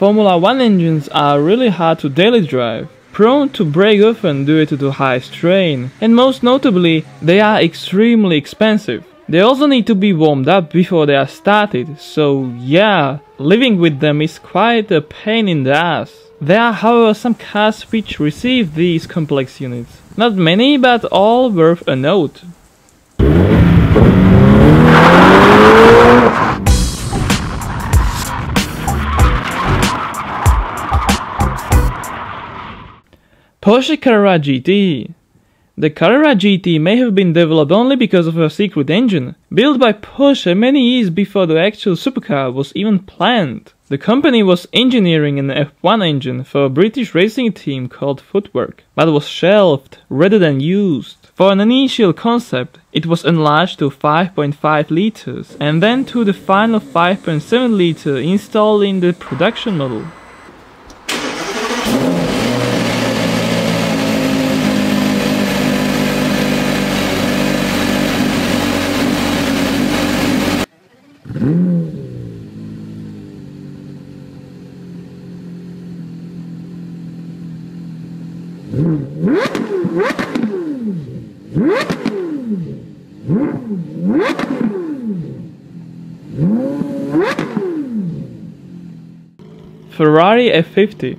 Formula 1 engines are really hard to daily drive, prone to break often due to the high strain, and most notably, they are extremely expensive. They also need to be warmed up before they are started, so yeah, living with them is quite a pain in the ass. There are however some cars which receive these complex units. Not many, but all worth a note. Porsche Carrera GT The Carrera GT may have been developed only because of a secret engine, built by Porsche many years before the actual supercar was even planned. The company was engineering an F1 engine for a British racing team called Footwork, but was shelved rather than used. For an initial concept, it was enlarged to 5.5 liters and then to the final 5.7 liter installed in the production model. Ferrari F50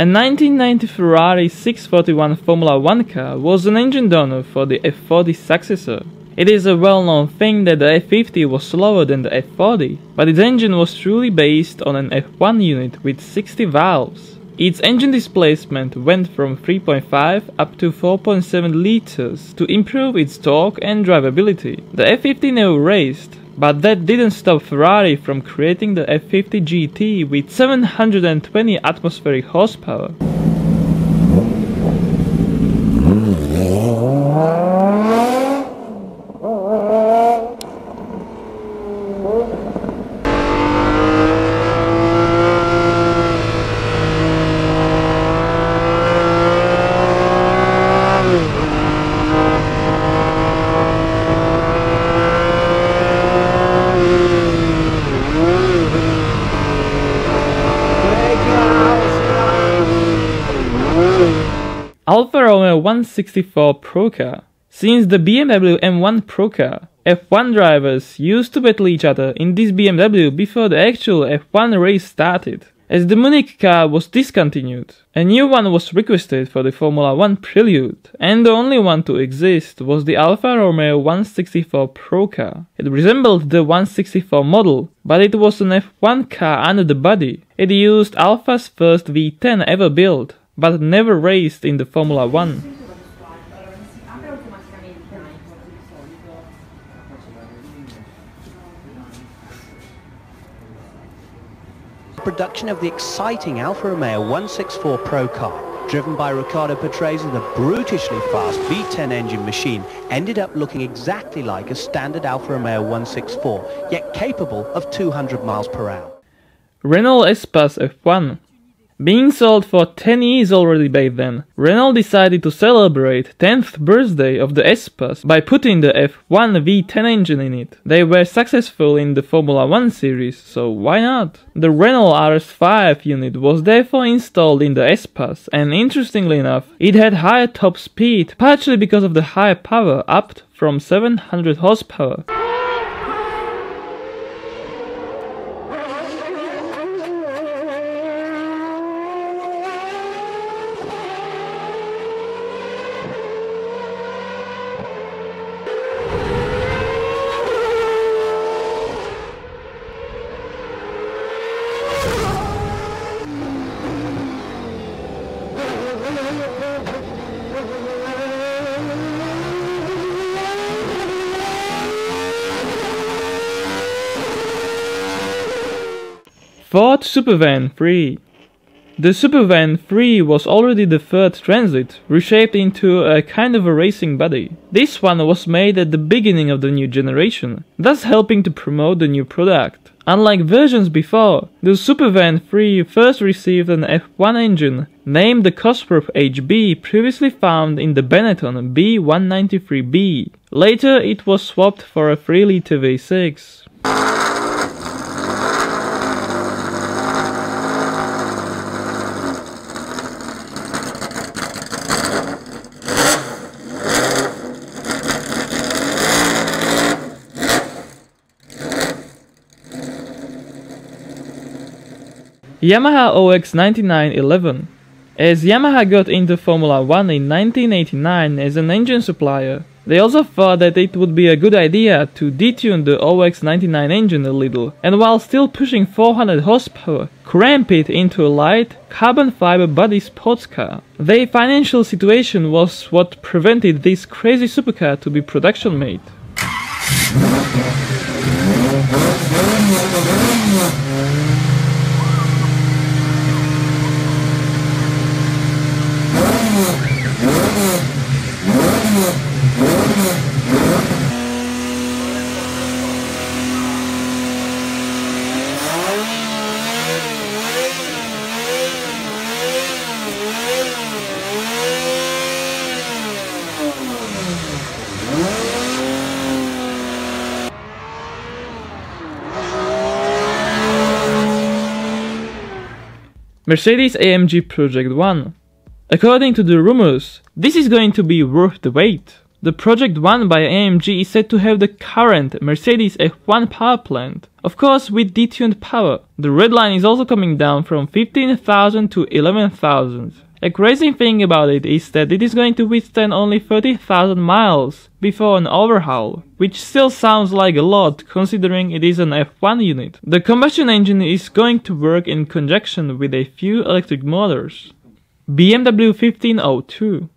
A 1990 Ferrari 641 Formula 1 car was an engine donor for the F40 successor. It is a well-known thing that the F50 was slower than the F40, but its engine was truly based on an F1 unit with 60 valves. Its engine displacement went from 3.5 up to 4.7 liters to improve its torque and drivability. The F50 never raced, but that didn't stop Ferrari from creating the F50 GT with 720 atmospheric horsepower. Alfa Romeo 164 Pro car. Since the BMW M1 Pro car, F1 drivers used to battle each other in this BMW before the actual F1 race started. As the Munich car was discontinued, a new one was requested for the Formula 1 Prelude, and the only one to exist was the Alfa Romeo 164 Pro car. It resembled the 164 model, but it was an F1 car under the body. It used Alfa's first V10 ever built, but never raced in the Formula 1. Production of the exciting Alfa Romeo 164 Pro car, driven by Riccardo Patrese the brutishly fast V10 engine machine, ended up looking exactly like a standard Alfa Romeo 164, yet capable of 200 miles per hour. Renault Espace F1 being sold for 10 years already back then, Renault decided to celebrate 10th birthday of the Espace by putting the F1 V10 engine in it. They were successful in the Formula 1 series, so why not? The Renault RS5 unit was therefore installed in the Espace, and interestingly enough, it had higher top speed, partially because of the higher power up from 700 horsepower. Ford Supervan 3 The Supervan 3 was already the third transit, reshaped into a kind of a racing body. This one was made at the beginning of the new generation, thus helping to promote the new product. Unlike versions before, the Supervan 3 first received an F1 engine named the Cosworth HB previously found in the Benetton B193B. Later it was swapped for a 3 liter V6. Yamaha OX99-11 As Yamaha got into Formula 1 in 1989 as an engine supplier, they also thought that it would be a good idea to detune the OX99 engine a little, and while still pushing 400 horsepower, cramp it into a light, carbon fiber body sports car. Their financial situation was what prevented this crazy supercar to be production made. Mercedes AMG Project 1. According to the rumors, this is going to be worth the wait. The Project 1 by AMG is said to have the current Mercedes F1 power plant, of course with detuned power. The red line is also coming down from 15,000 to 11,000. A crazy thing about it is that it is going to withstand only 30,000 miles before an overhaul, which still sounds like a lot considering it is an F1 unit. The combustion engine is going to work in conjunction with a few electric motors. BMW 1502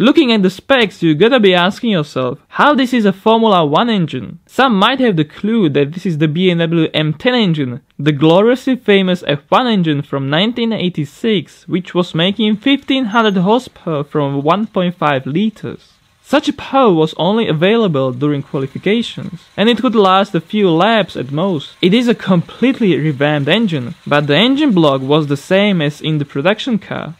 Looking at the specs, you gotta be asking yourself how this is a Formula 1 engine. Some might have the clue that this is the BMW M10 engine, the gloriously famous F1 engine from 1986, which was making 1500 horsepower from 1.5 liters. Such a power was only available during qualifications, and it could last a few laps at most. It is a completely revamped engine, but the engine block was the same as in the production car.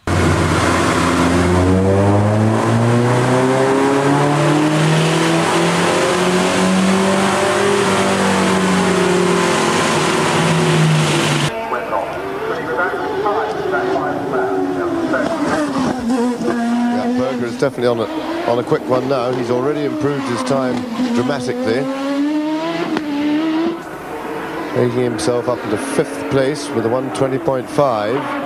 Definitely on a, on a quick one now. He's already improved his time dramatically. Making himself up into fifth place with a 120.5.